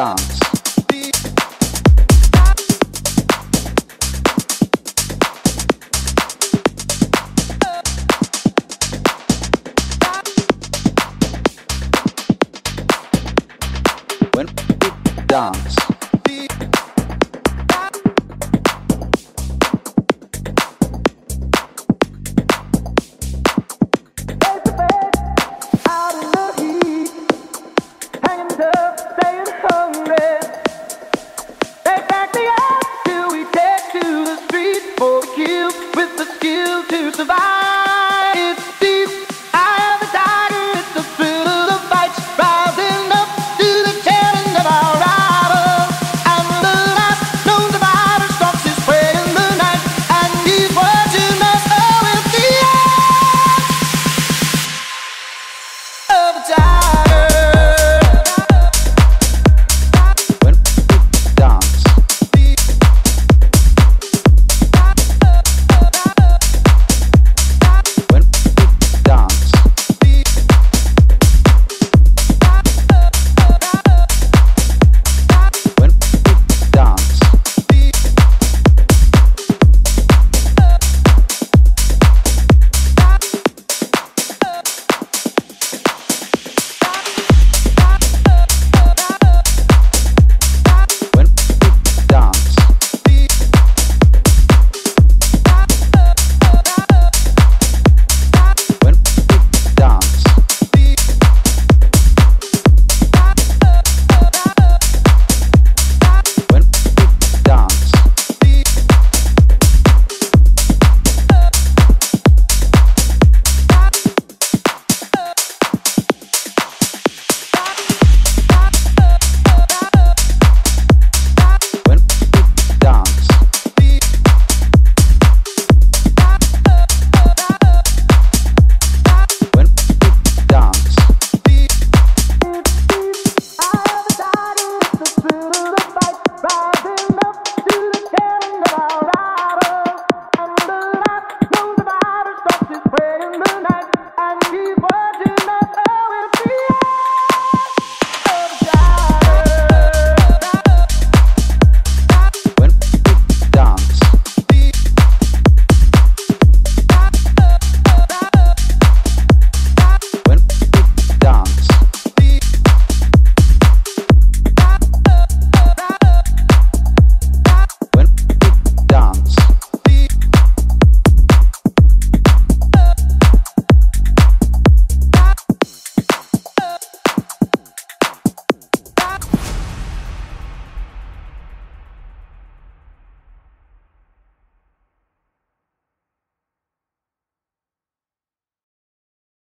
dance. When we dance.